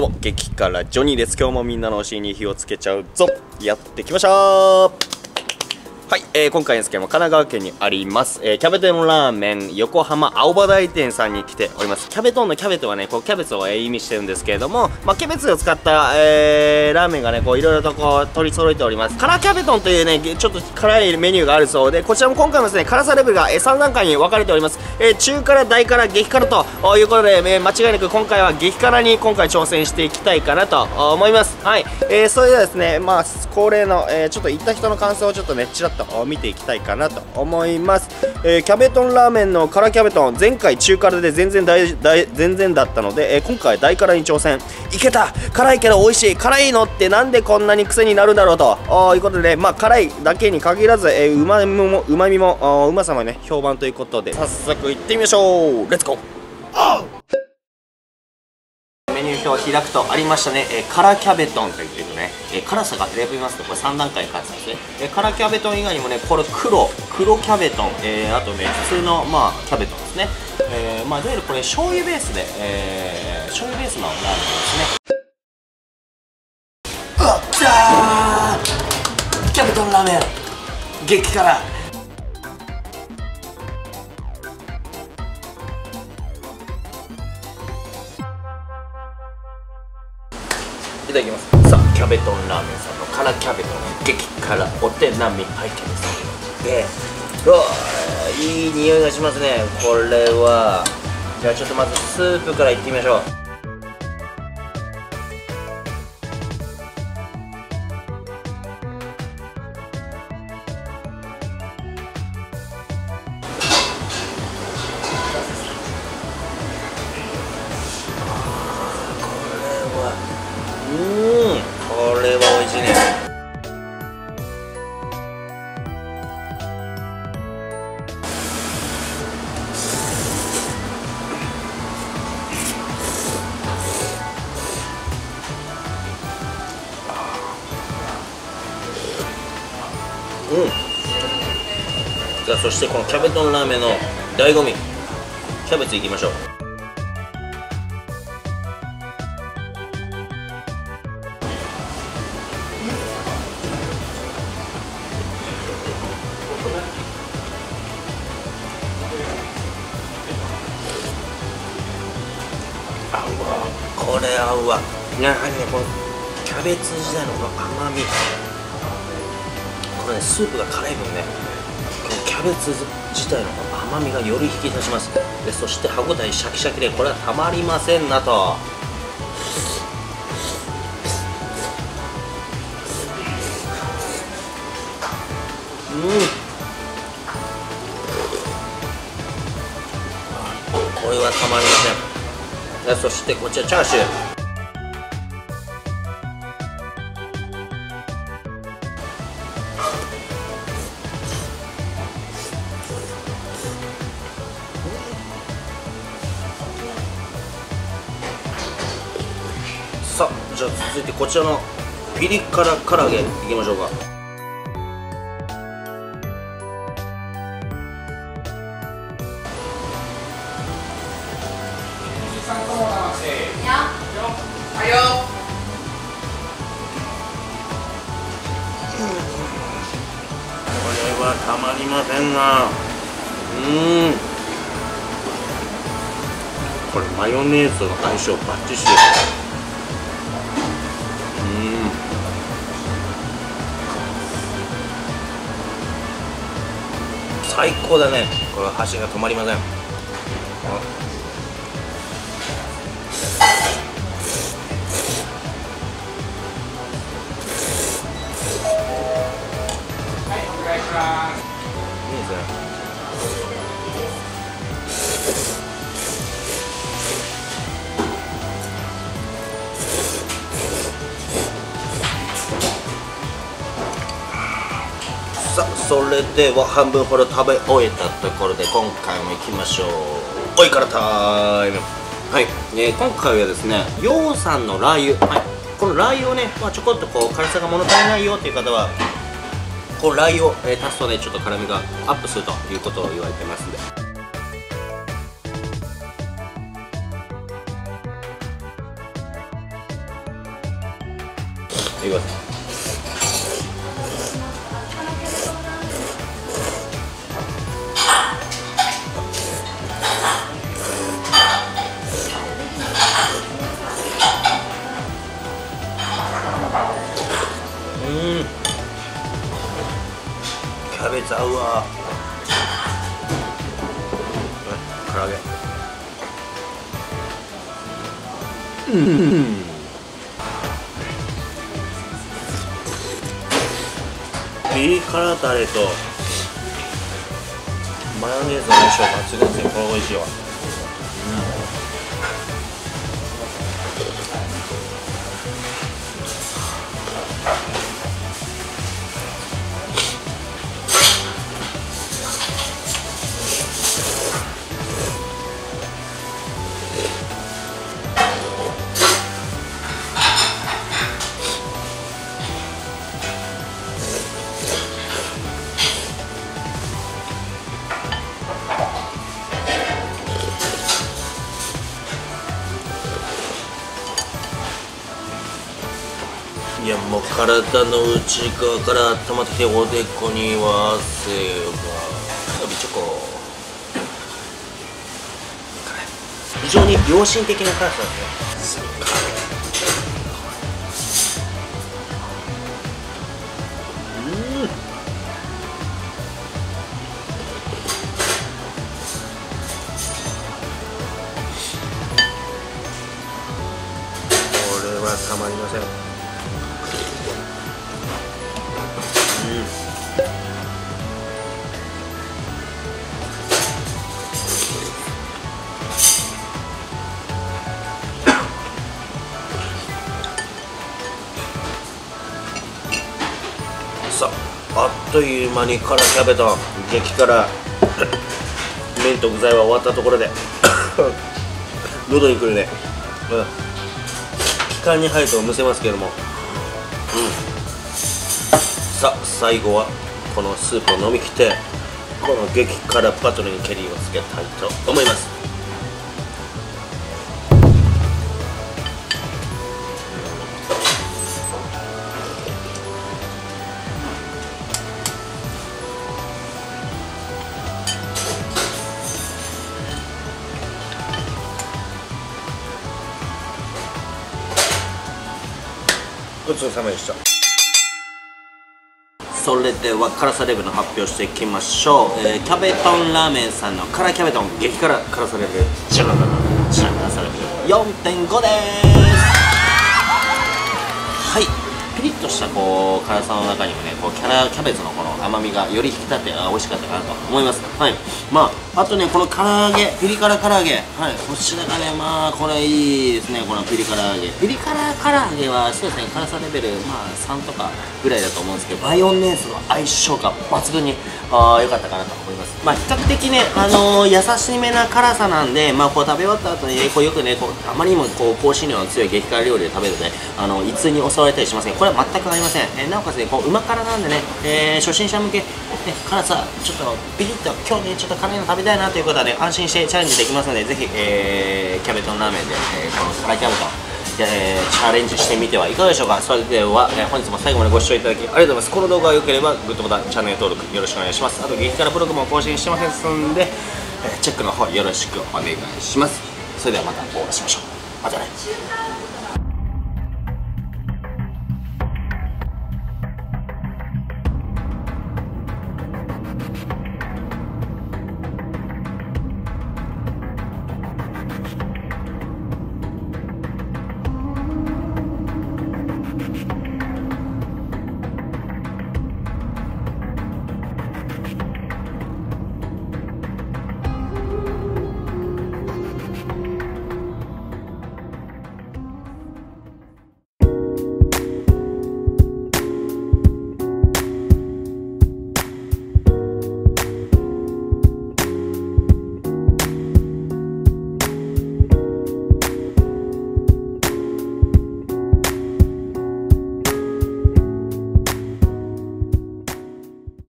どうも激辛ジョニーです。今日もみんなのお尻に火をつけちゃうぞ。やってきましたはい、えー、今回ですけども神奈川県にあります、えーキャベトンラーメン横浜青葉台店さんに来ております。キャベトンのキャベトはねこうキャベツを、えー意味してるんですけれども、まあ、キャベツを使った、えーラーメンがねこういろいろとこう取り揃えております。辛キャベトンというねちょっと辛いメニューがあるそうでこちらも今回もですね辛さレベルが、えー3段階に分かれております、えー中辛大辛激辛ということで、えー間違いなく今回は激辛に今回挑戦していきたいかなと思います。はい、えーそれではですねまあ恒例の、えーちょっと行った人の感想をちょっとねちらっと見ていきたいかなと思います、えーキャベトンラーメンの辛キャベトン前回中辛で全然大大全然だったので、えー今回大辛に挑戦。いけた!辛いけど美味しい。辛いのってなんでこんなに癖になるんだろうと。いうことでまあ辛いだけに限らず、えーうまみもうまみもうまさもね評判ということで早速行ってみましょう。レッツゴーメニュー表を開くとありましたね、えー、辛キャベトンというね、えー辛さが選びますとこれ3段階辛さですね、えー辛キャベトン以外にもねこれ黒黒キャベトン、えーあとね普通のまあキャベトンですね、えーまあいわゆるこれ醤油ベースで、えー、醤油ベースのラーメンですね。うわっきたーキャベトンラーメン。激辛。いただきます。さあキャベトンラーメンさんの辛キャベトン激辛お手並み拝見です。でうわいい匂いがしますね。これは。じゃあちょっとまずスープからいってみましょう。うん。じゃあそしてこのキャベトンラーメンの醍醐味。キャベツいきましょう。合うわ。これ合うわ。やはりねこのキャベツ自体のこの甘み。ねスープが辛い分ねこのキャベツ自体の甘みがより引き出します。でそして歯ごたえシャキシャキでこれはたまりませんなと。うん。これはたまりません。そしてこちらチャーシュー。じゃあ続いてこちらのピリ辛唐揚げいきましょうか。これはたまりませんなうん。これマヨネーズとの相性バッチシです最高だね。これは箸が止まりません。さあそれでは半分ほど食べ終えたところで今回も行きましょう。おいからタイム。はい、えー今回はですねようさんのラー油、はい、このラー油をね、まあ、ちょこっとこう辛さが物足りないよっていう方はこのラー油を、えー足すとねちょっと辛みがアップするということを言われてますんで。いきますピリ辛タレとマヨネーズの相性抜群ですねこれ美味しいわ体の内側から温まってきておでこには汗がびちょこ非常に良心的な辛さですねうんこれはたまりません。さあっという間に辛キャベト激辛。麺と具材は終わったところで。喉にくるね。うん。気管に入るとむせますけども。うん。さあ最後はこのスープを飲み切ってこの激辛バトルにケリーをつけたいと思います。ごちそうさまでした。それでは辛さレベルの発表していきましょう、えーキャベトンラーメンさんの辛キャベトン激辛辛さレベルじゃらららじゃら辛さレベル4.5です。はい。ピリッとしたこう辛さの中にもねこうキャラキャベツのこの甘みがより引き立ってあ美味しかったかなと思います。はい。まああとねこの唐揚げピリ辛唐揚げ。はい。こちらがねまあこれいいですねこのピリ辛揚げ。ピリ辛唐揚げはそうですね辛さレベルまあ3とかぐらいだと思うんですけどマヨネーズの相性が抜群にあ良かったかなと思います。まあ比較的ねあのー優しめな辛さなんでまあこう食べ終わった後にこうよくねこうあまりにもこう香辛料の強い激辛料理で食べるとねあの胃痛に襲われたりしますねこれは全くありません、えーなおかつねこううま辛なんでね、えー初心者向け、ね、辛さちょっとビリッと今日ねちょっと辛いの食べたいなということはね安心してチャレンジできますのでぜひ、えーキャベトンラーメンで、えーこの辛キャベトえーチャレンジしてみてはいかがでしょうか。それでは、えー本日も最後までご視聴いただきありがとうございます。この動画が良ければグッドボタンチャンネル登録よろしくお願いします。あと激辛ブログも更新してますんで、えーチェックの方よろしくお願いします。それではまたお会いしましょう。またね。